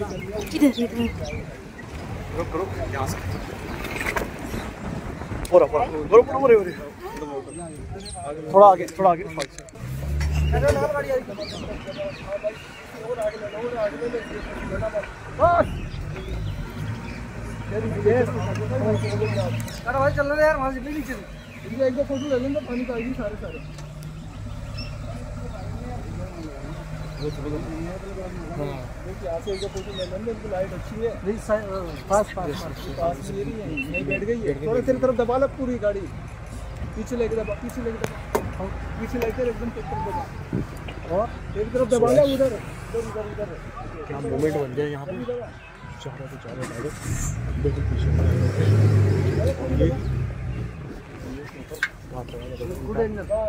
इधर इधर। रुक रुक यहाँ से। पूरा पूरा पूरा पूरा पूरा पूरा। थोड़ा आगे थोड़ा आगे भाई चल रहे यार वहाँ से नीचे। से एक दो फ़ोटो ले लेंगे पानी तो आएगी सारे सारे यहाँ से एक दो फ़ोटो ले लेंगे इनकी लाइट अच्छी है पास पास पास मेरी है नहीं बैठ गई है थोड़ा तेरी तरफ़ दबा ला पूरी गाड़ी। पीछे लेके दबा पीछे लेके दबा। पीछे लेकर एकदम पेपर दबा और? तेरी तरफ़ दबा ला उधर। उधर उधर उधर क्या मोमेंट बन गया यहाँ पे? चारों से चारों बिल्कुल पीछे। ये गुड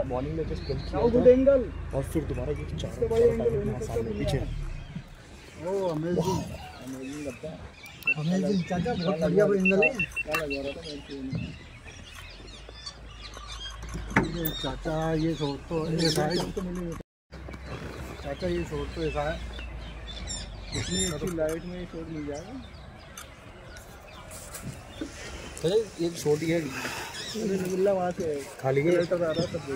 मॉर्निंग में जस्ट गुड एंगल और फिर दोबारा ये चारों पीछे ओ अमेजिंग अमेजिंग लगता है। अमेजिंग चाचा बहुत बढ़िया एंगल है। ये चाचा ये शॉट तो ऐसा है चाचा ये शॉट तो ऐसा है। इतनी अच्छी लाइट में शॉट मिल जाएगा। तो एक छोटी है। अरे वहाँ से। खाली है लेटर आ रहा है तब जो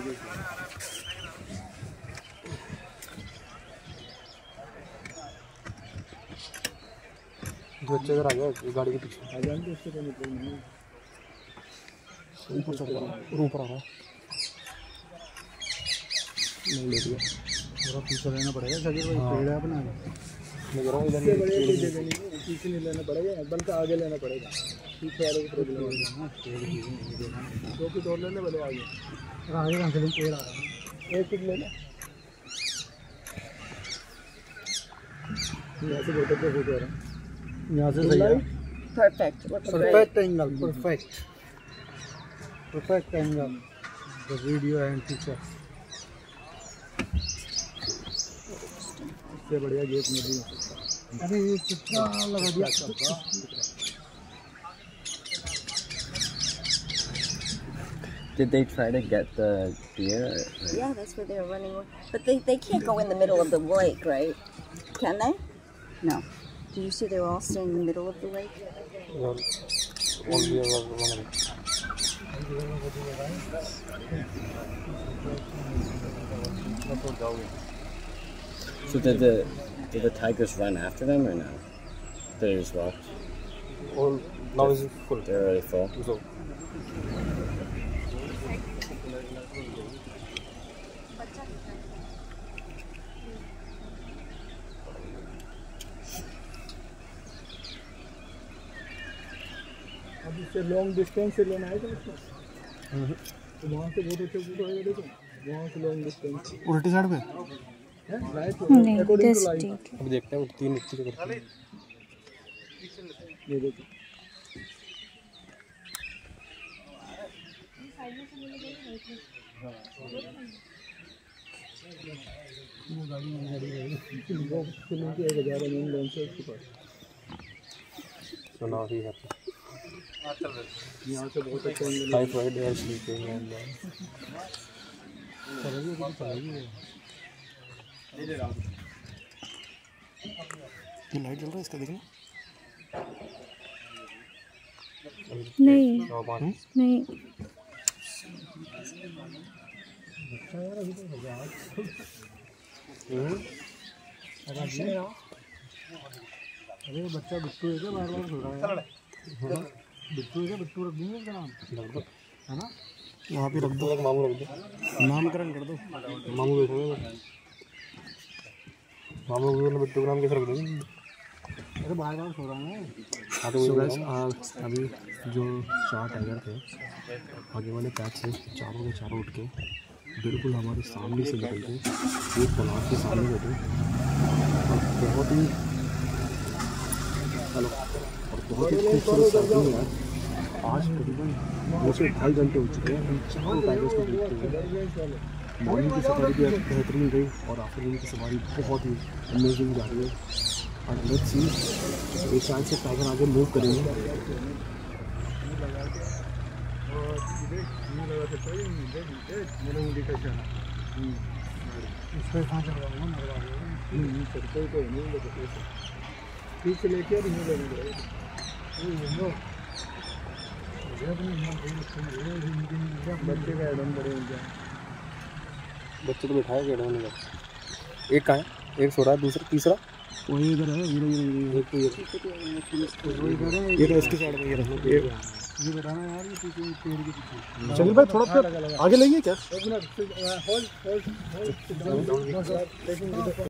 आ गया गाड़ी के पीछे। आ जाएँगे उससे कोई मतलब नहीं ऊपर चढ़ रहा है ऊपर आ रहा नहीं ले लिया। थोड़ा पीछे रहना पड़ेगा। सजीर भाई पेड़ है अपना। मैं कह रहा हूँ इधर ही। पीछे नहीं लेना पड़ेगा। बल्कि आगे लेना पड़ेगा। है। फीट है एक फीट ले ले यहाँ से बहुत अच्छा फ़ोटो आ रहा है। यहाँ से सही है। Perfect perfect angle perfect perfect angle the video and picture इससे बढ़िया गेट में भी अरे ये कितना लगा दिया। Did they try to get the deer? Or? Yeah, that's where they were running. But they, they can't go in the middle of the lake, right? Can they? No. Did you see they were all staying in the middle of the lake? One, deer was one of. So did the did the tigers run after them or no? They just walked. All now is full. They're already full. So. अब इससे long distance से लेना है तो तो वहाँ से बहुत अच्छे फ़ोटो आएगा देखो। वहाँ से लॉन्ग डिस्टेंस उल्टी साइड पे? है. अब देखते हैं करते हैं। ये देखो। एम लॉन्च है। यहाँ से बहुत अच्छा स्लीपिंग ये लाइट जल रहा है इसका देखना नहीं। नहीं। हम्म। अरे बच्चा बिट्टू है क्या? बार बार सो रहा है। बिट्टू है क्या? बिट्टू रख देंगे उसका नाम? रख दो। है ना? वहाँ पे रख दो। मामू रख दो। नामकरण कर दो। मामू देखेंगे मामू को बिट्टू का नाम कैसे रख देंगे? अरे बार बार सो रहा है हाँ तो बोला। अभी जो चार टाइगर थे आगे वाले पैच से चारों के चारों उठ के बिल्कुल हमारे सामने से निकल के एक तालाब के सामने बैठे। और बहुत ही हेलो। बहुत ही खूबसूरत साइकिल यार। आज करीबन दो से ढाई घंटे हो चुके हैं। हम चारों टाइगर्स को देखते हुए मॉर्निंग की सवारी भी बेहतरीन रही और आफ्टरनून की सवारी बहुत ही अमेजिंग जा रही है। और लेट्स सी ये शायद से टाइगर आगे मूव करेंगे। इस पर कहाँ चल रहा हूँ। मरवा पीछे लेके और यूँ लेने बच्चे का एडम बड़े हो जाए बच्चे तो बिठाए गए एक कहाँ है एक सो रहा है दूसरा तीसरा। वही इधर है इधर इधर एक तो ये। तो इसकी साइड में ये रहा ये ये बताना यार ये पीछे पेड़ के पीछे। चलिए भाई थोड़ा फिर आगे लेंगे क्या? एक मिनट होल्ड होल्ड होल्ड